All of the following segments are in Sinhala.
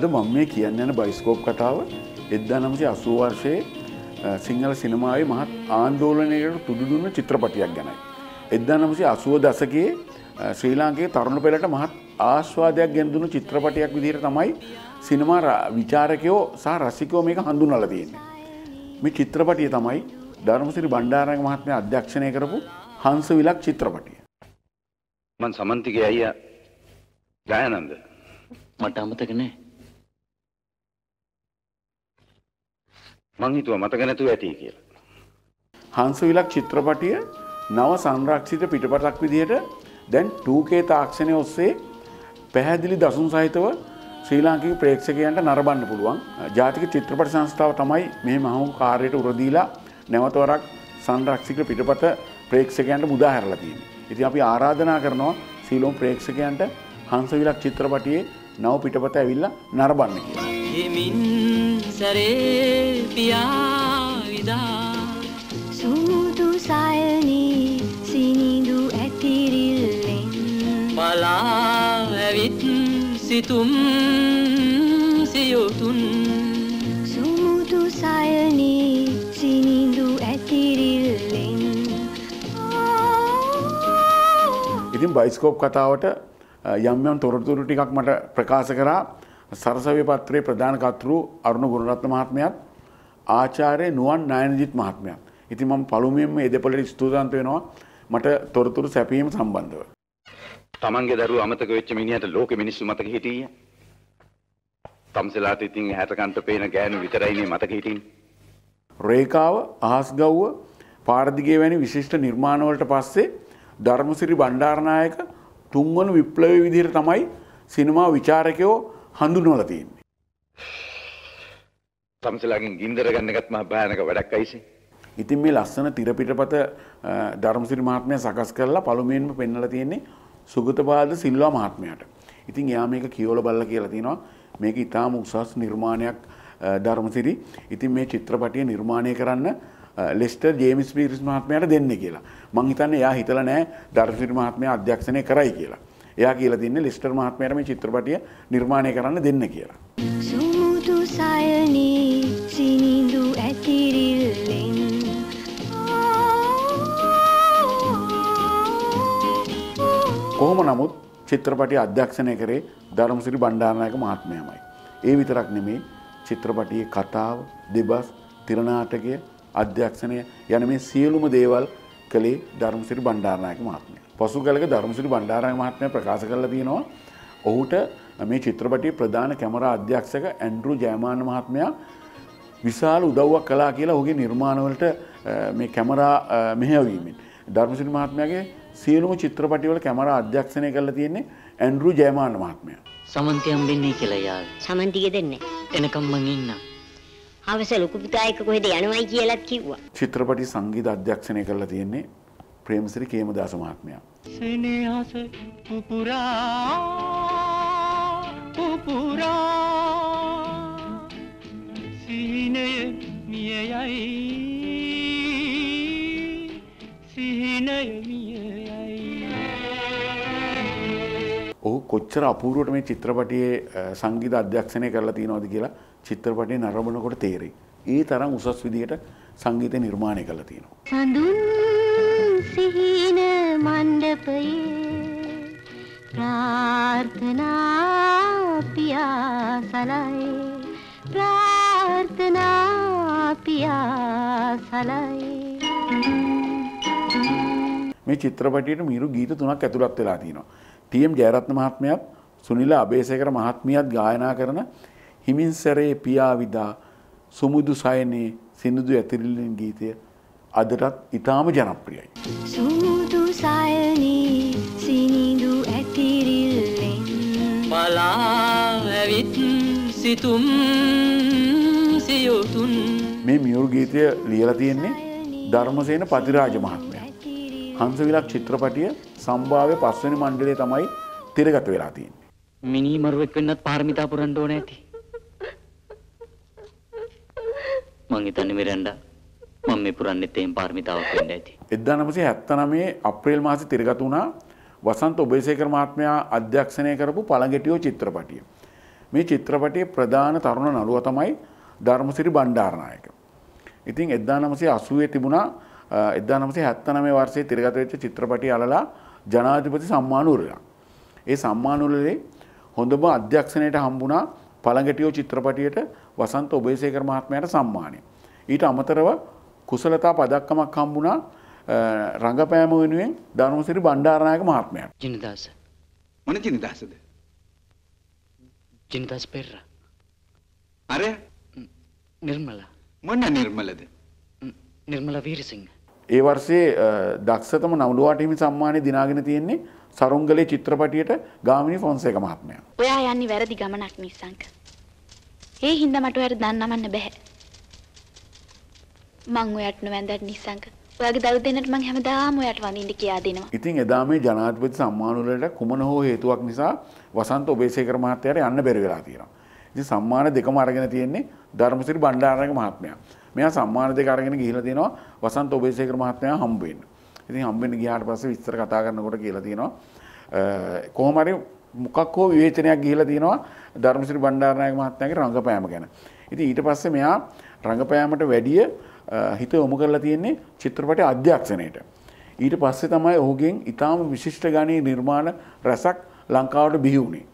අද මම මේ කියන්න යන බයිස්කෝප් කතාව එද්දා නමසේ අසූ වර්ෂයේ සිංහල සිනමාවේ මහත් ආන්දෝලනයකට තුඩුදුන්න චිත්‍රපටියක් ගැනයි. එද්දා නමසේ අසුව දසකයේ ශ්‍රී ලාංකයේ තරුණ පෙළට මහත් ආශ්වාදයක් ගෙනදුණු චිත්‍රපටයක් විදිහට තමයි සිනමා විචාරකයෝ සහ රසිකයෝ මේක හඳුන්වලා තියෙන්නේ. මේ චිත්‍රපටිය තමයි ධර්මසිරි බණ්ඩාරනායක මහත්මයා අධ්‍යක්ෂණය කරපු හංස විලක් චිත්‍රපටිය. මං සමන්තිගේ අයියා ජයනන්ද මට අමතක නෑ. මං හිතුවා මතක නැතුව ඇති කියලා. හංස විලක් චිත්‍රපටිය නව සංරක්ෂිත පිටපටක් විදිහට දැන් 2K තාක්ෂණය ඔස්සේ පැහැදිලි දසුන් සහිතව ශ්‍රී ලාංකික ප්‍රේක්ෂකයන්ට නරඹන්න පුළුවන්. ජාතික චිත්‍රපට සංස්ථාව තමයි මේ මහවු කාර්යයට උරදීලා නැවතවරක් සංරක්ෂිත පිටපත ප්‍රේක්ෂකයන්ට මුදා හැරලා තියෙන්නේ. ඉතින් අපි ආරාධනා කරනවා සීලෝම් ප්‍රේක්ෂකයන්ට හංස විලක් චිත්‍රපටියේ නව පිටපත ඇවිල්ලා නරඹන්න කියලා. සැරේ පියාවිදා සූදු සයනී සිනිදු ඇතිරිල්ලෙන්. පලා ඇවිත් සිතුම් සියොතුන්. සුමුදු සයනී සිනිදු ඇතිරිල්ලෙන්. ඉතින් බයිස්කෝප් කතාවට යම් යම් තොරතුරු ටිකක් මට ප්‍රකාශ කරා සරසව්‍ය පත්‍රයේ ප්‍රධාන කර්තෘ අරුණ ගුණරත්න මහත්මයාත් ආචාර්ය නුවන් නයනජිත් මහත්මයාත්. ඉතින් මම පළමුවෙන්ම මේ දෙපළට ස්තුතිවන්ත වෙනවා මට තොරතුරු සැපීම සම්බන්ධව. තමන්ගේ දරුවෝ අමතක වෙච්ච මිනිහට ලෝකෙ මිනිස්සු මතක හිටියේ. තම්සලාට ඉතින් හැට කන්ට පේන ගෑනු විතරයිනේ මතක හිටින්නේ. රේකාව අහස් ගව්ව පාරදිගේ වැනි විශිෂ්ට නිර්මාණවලට පස්සේ ධර්මසිරි බණ්ඩාරනායක තුන්වන විප්ලවය විදිහට තමයි සිනමා විචාරකයෝ හඳුන්වලා තියෙන්නේ. තම්සලාගෙන් ගින්දර ගන්න එකත් මහ භයානක වැඩක් අයිසේ. ඉතින් මේ ලස්සන තිරපිටපත ධර්මසිරි මහත්මයා සකස් කරලා පළමුවෙන්ම පෙන්වලා තියෙන්නේ සුගතපාද සිල්වා මහත්මයාට. ඉතින් එයා මේක කියවල බලලා කියලා තිනවා මේක ඊටාම උසස් නිර්මාණයක් ධර්මසිරි. ඉතින් මේ චිත්‍රපටිය නිර්මාණය කරන්න ලෙස්ටර් ජේම්ස් පීරිස් මහත්මයාට දෙන්න කියලා. මං හිතන්නේ එයා හිතලා නැහැ ධර්මසිරි මහත්මයා අධ්‍යක්ෂණය කරයි කියලා. එයා කියලා තින්නේ ලෙස්ටර් මහත්මයාට මේ චිත්‍රපටිය නිර්මාණය කරන්න දෙන්න කියලා. සුමුදු සයනී සිනිදු ඇතිරිල්ලෙන් කොහොම නමුත් චිත්‍රපටිය අධ්‍යක්ෂණය කරේ ධර්මසිරි බණ්ඩාරනායක මහත්මයාමයි. ඒ විතරක් නෙමේ චිත්‍රපටියේ කතාව, දෙබස්, තිරනාටකය, අධ්‍යක්ෂණය යන මේ සියලුම දේවල් කළේ ධර්මසිරි බණ්ඩාරනායක මහත්මයා. පසු කලක ධර්මසිරි බණ්ඩාරනායක මහත්මයා ප්‍රකාශ කරලා තියෙනවා ඔහුට මේ චිත්‍රපටියේ ප්‍රධාන කැමරා අධ්‍යක්ෂක ඇන්ඩ්‍රු ජයමාන මහත්මයා විශාල උදව්වක් කළා කියලා ඔහුගේ නිර්මාණවලට මේ කැමරා මෙහෙයවීමෙන්. ධර්මසිරි මහත්මයාගේ සියලුම චිත්‍රපටිවල කැමරා අධ්‍යක්ෂණය කරලා තියෙන්නේ ඇන්ඩ්‍රු ජයමාන මහත්මයා. සමන්ති හම්බෙන්නේ කියලා යාව. සමන්තිගෙ දෙන්නේ. එනකම් මං ඉන්නම්. හවස ලොකු පුතා එක්ක කොහෙද යනවයි කියලාත් කිව්වා. චිත්‍රපටි සංගීත අධ්‍යක්ෂණය කරලා තියෙන්නේ ප්‍රේමසිරි කේමදාස මහත්මයා. සෙනෙහස පුපුරා පුපුරා කොච්චර අපූරුවට මේ චිත්‍රපටියේ සංගීත අධ්‍යක්ෂණය කරලා තියෙනවද කියලා චිත්‍රපටයේ නරඹනකොට තේරෙයි. ඒ තරම් උසස් විදියට සංගීතය නිර්මාණය කරලා තියෙනවා. සඳුන් සිහින මණ්ඩපයේ ප්‍රාර්ථනා පියාසලයි ප්‍රාර්ථනා පියාසලයි මේ චිත්‍රපටියට මිරු ගීත තුනක් ඇතුළත් වෙලා තියෙනවා. ටීඑම් ජයරත්න මහත්මයාත් සුනිල අබේසේකර මහත්මියත් ගායනා කරන හිමින් සැරේ පියාවිදා සුමුදු සයනේ සිනිදු ඇතිරිල්ලෙන් ගීතය අදටත් ඉතාම ජනප්‍රියයි. සුමුදු සයනී සිනිදු ඇතිරිල්ලෙන් පලා ඇවිත් සිතුම් සියොතුන් මේ මියුර් ගීතය ලියලා තියෙන්නේ ධර්මසේන පතිරාජ මහත්මයා. හංසවිලක් චිත්‍රපටිය සම්භාව්‍ය පස්වෙනි මණ්ඩලයේ තමයි තිරගත වෙලා තියෙන්නේ. මිනී මරුවෙක් වෙන්නත් පාරමිතා පුරන්න ඕන ඇති. මං හිතන්නේ මිරන්ඩා මම මේ පුරන්නෙත් එහෙම පාරමිතාවක් වෙන්න ඇති. 1979 අප්‍රේල් මාසේ තිරගත වුණා වසන්ත ඔබේසේකර මහත්මයා අධ්‍යක්ෂණය කරපු පළඟැටියෝ චිත්‍රපටිය. මේ චිත්‍රපටයේ ප්‍රධාන තරුණ නළුව තමයි ධර්මසිරි බණ්ඩාරනායක. ඉතින් එදදා නමසේ අසුවේ තිබුණා එදදා නමසේ හැත්තනමේ වර්සයේ තිරගත වෙච්ච චිත්‍රපටි අලලා ජනාධිපති සම්මානුවරයක්. ඒ සම්මානුවලේ හොඳම අධ්‍යක්ෂණයට හම්බුණා පළඟටියෝ චිත්‍රපටියට වසන්ත ඔබේසේකර මහත්මයට සම්මානය. ඊට අමතරව කුසලතා පදක්කමක් හම්බුණා රඟපෑම වෙනුවෙන් ධර්මසිරි බණ්ඩාරනායක මහත්මයට. ජිනදාස මොන චිනිදහසද? ජිනදාස් පෙර්ර අර නිර්මල මොන නිර්මලද? නිර්මල වීරසිංහ ඒ වර්ෂයේ දක්ෂතම නවලුවාට හිමි සම්මානය දිනාගෙන තියෙන්නේ සරුංගලේ චිත්‍රපටියට ගාමිණී ෆොන්සේක මහත්මයා. ඔයා යන්නේ වැරදි ගමනක් නිසංක. ඒ හින්දා මට ඔයාට දන්නවන්න බෑ. මං ඔයාට නොවැන්දට නිසංක. ඔයාගේ දරු දෙන්නට මං හැමදාම ඔයාට වඳින්න කියා දෙනවා. ඉතින් එදා මේ ජනාධිපති සම්මානවලට කුමන හෝ හේතුවක් නිසා වසන්ත ඔබේසේකර මහත්තයාට යන්න බැරි වෙලා තියෙනවා. ඉතින් සම්මාන දෙකම අරගෙන තියෙන්නේ ධර්මසිරි බණ්ඩාරනායක මහත්මයා. මෙයා සම්මාන දෙක අරගෙන ගිහිලා තියෙනවා වසන්ත ඔබේසේකර මහත්මයා හම්බ වෙන්න. ඉතින් හම්බ වෙන්න ගියාට පස්සේ විස්තර කතා කරනකොට කියලා තියෙනවා කොහොම හරි මොකක් හෝ විවේචනයක් ගිහිලා තියෙනවා ධර්මසිරි බණ්ඩාරනායක මහත්මයාගේ රංගපෑම ගැන. ඉතින් ඊට පස්සේ මෙයා රංගපෑමට වැඩිය හිත යොමු කරලා තියෙන්නේ චිත්‍රපට අධ්‍යක්ෂණයට. ඊට පස්සේ තමයි ඔහුගෙන් ඊටාම විශිෂ්ට ගණයේ නිර්මාණ රැසක් ලංකාවට බිහි වුණේ.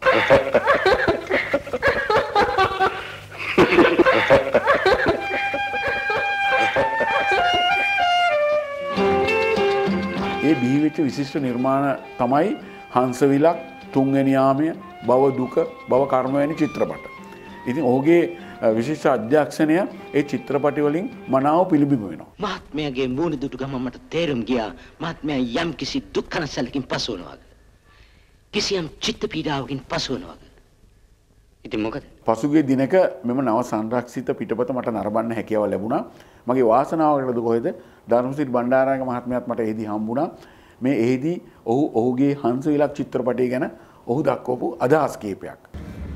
ඒ බිහිවෙච්ච විශිෂ්ට නිර්මාණ තමයි හංසවිලක් තුන්වෙනි යාමය බව දුක බව කර්ම වැනි චිත්‍රපට. ඉතින් ඔහුගේ විශිෂ්ට අධ්‍යක්ෂණය ඒ චිත්‍රපටි වලින් මනාව පිළිබිඹ වෙනවා. මහත්මයාගේ මූණ දුටු ගම මට තේරුම් ගියා මහත්මයා යම් කිසි දුක් කනසලකින් පසු වුණා වගේ. කිසියම් චිත්ත පීඩාවකින් පසු වුණා වගේ. ඉතින් මොකද පසුගිය දිනක මෙම නව සංරක්ෂිත පිටපත මට නරඹන්න හැකියාව ලැබුණා. මගේ වාසනාවකටද කොහෙද ධර්මසිරි බණ්ඩාරනායක මහත්මයාත් මට එහිදී හම්බුණා. මේ එහිදී ඔහු ඔහුගේ හංස විලක් චිත්‍රපටය ගැන ඔහු දක්වපු අදහස් කීපයක්.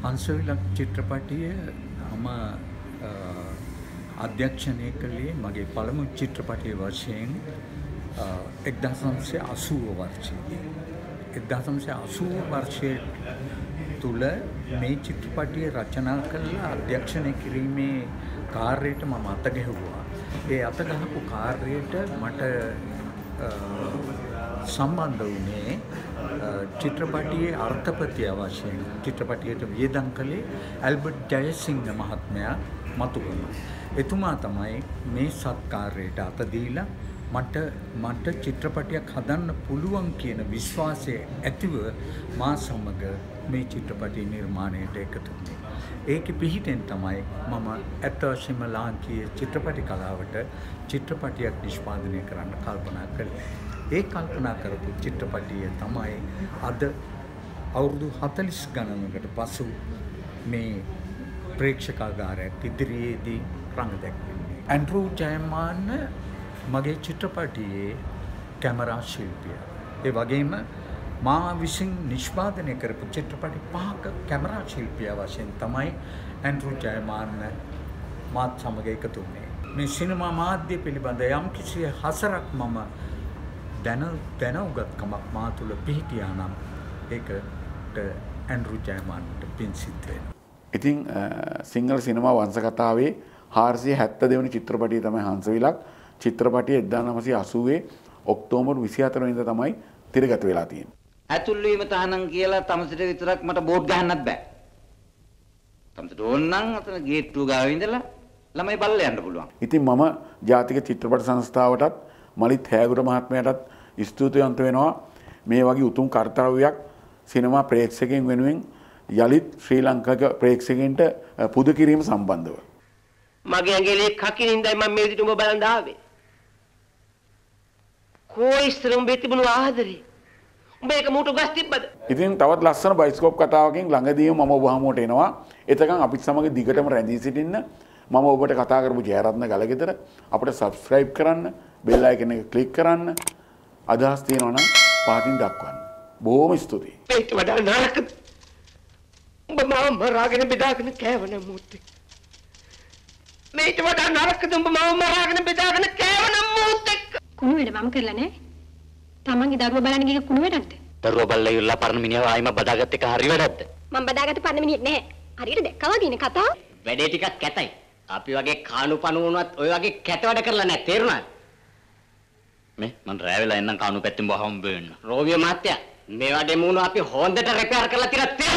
හංසවිලක් චිත්‍රපටිය මම අධ්‍යක්ෂණය කළේ මගේ පළමු චිත්‍රපටය වර්ෂයෙන් එක්දසම්සය අසුව වර්ෂයේදී. එක්දසම්සය අසූ වර්ෂය තුළ මේ චිත්‍රපටිය රචනා කල්ලා අධ්‍යක්ෂණය කිරීමේ කාර්යයට මම අතගැහුවා. ඒ අතගහපු කාර්යයට මට සම්බන්ධ වුණේ චිත්‍රපටියේ අර්ථපතිය වශයෙන් චිත්‍රපටියට වියදම් කළේ ඇල්බර්ට් ජයසිංහ මහත්මයා මතුකම. එතුමා තමයි මේ සත්කාරයට අත දීලා මට මට චිත්‍රපටයක් හදන්න පුළුවන් කියන විශ්වාසය ඇතිව මා සමග මේ චිත්‍රපටි නිර්මාණයට එකතු වුණේ. ඒකේ පිහිටෙන් තමයි මම ඇත්ත වශයෙන්ම ලාංකීය චිත්‍රපටි කලාවට චිත්‍රපටියක් නිෂ්පාදනය කරන්න කල්පනා කළේ. ඒ කල්පනා කරපු චිත්‍රපටිය තමයි අද අවුරුදු 40 ගණනකට පසු මේ ප්‍රේක්ෂකාගාරයක් ඉදිරියේදී රඟ දැක්වෙන්නේ. ඇන්ඩ්‍රූ ජයමාන්න මගේ චිත්‍රපටියේ කැමරා ශිල්පියා. ඒ වගේම මා විසින් නිෂ්පාදනය කරපු චිත්‍රපටි පහක කැමරා ශිල්පියා වශයෙන් තමයි ඇන්ඩ්‍රූ ජයමාන්න මාත් සමග එකතු වුණේ. මේ සිනමා මාධ්‍ය පිළිබඳ යම් කිසි හසරක් මම දැන දැනුගත්කමක් මා තුළ පිහිටියා නම් ඒකට ඇන්ඩ්‍රූ ජයමාන්ට පින් සිද්ධ වෙනවා. ඉතින් සිංහල සිනමා වංශ කතාවේ 470 වෙනි චිත්‍රපටිය තමයි හංසවිලක්. චිත්‍රපටිය 1980 ඔක්තෝබර් 24 වෙනිදා තමයි තිරගත වෙලා තියෙන්නේ. ඇතුල් වීම තහනම් කියලා තමසට විතරක් මට බෝඩ් ගහන්නත් බෑ. තමසට ඕන නම් අතන ගේට්ටුව ගාව ඉඳලා ළමයි බල්ල යන්න පුළුවන්. ඉතින් මම ජාතික චිත්‍රපට සංස්ථාවටත් මලිත් හෑගුර මහත්මයටත් ස්තුතිවන්ත වෙනවා මේ වගේ උතුම් කර්තව්‍යයක් සිනමා ප්‍රේක්ෂකයන් වෙනුවෙන් යළිත් ශ්‍රී ලංකක ප්‍රේක්ෂකයන්ට පුද කිරීම සම්බන්ධව. මගේ ඇඟිලේ කකිනින්දයි මම මේ විදිහට උඹ බලන් ආවේ. කෝ ඉස්සර උඹේ තිබුණු ආදරේ. උඹ ඒක මූට ගස් තිබ්බද? ඉතින් තවත් ලස්සන බයිස්කෝප් කතාවකින් ළඟදීම මම ඔබ හමුවට එනවා. එතකන් අපිත් සමග දිගටම රැඳී සිටින්න. මම ඔබට කතා කරපු ජයරත්න ගලගෙදර අපිට සබස්ක්‍රයිබ් කරන්න, බෙල් අයිකන් එක ක්ලික් කරන්න. අදහස් තියෙනවා නම් පහතින් දක්වන්න. බොහොම ස්තුතියි. මේට වඩා නරකද? උඹ මාව මරාගෙන බෙදාගෙන කෑවන මූත්තේ. මේට වඩා නරකද උඹ මාව මරාගෙන බෙදාගෙන කෑවන මූත්තේ. කුණු වැඩ මම කරලා නෑ. තමන්ගේ දරුවා බලන්න ගිහ කුණු වැඩක්ද? දරුවා බල්ලා ඉල්ලලා පරණ මිනිහා ආයිම බදාගත්ත එක හරි වැඩක්ද? මම බදාගත්ත පන්න මිනිහෙක් නෑ. හරියට දැක්කා වගේනේ කතාව. වැඩේ ටිකක් කැතයි. අපි වගේ කාණු පණු වුණත් ඔය වගේ කැත වැඩ කරලා නැහැ තේරුණාද? මේ මං රෑ වෙලා එන්නම් කාණු පැත්තෙන් බහම වෙන්න. රෝගිය මහත්තයා මේ වගේ මූණ අපි හොඳට රිපෙයාර් කරලා තියලා තියෙනවා.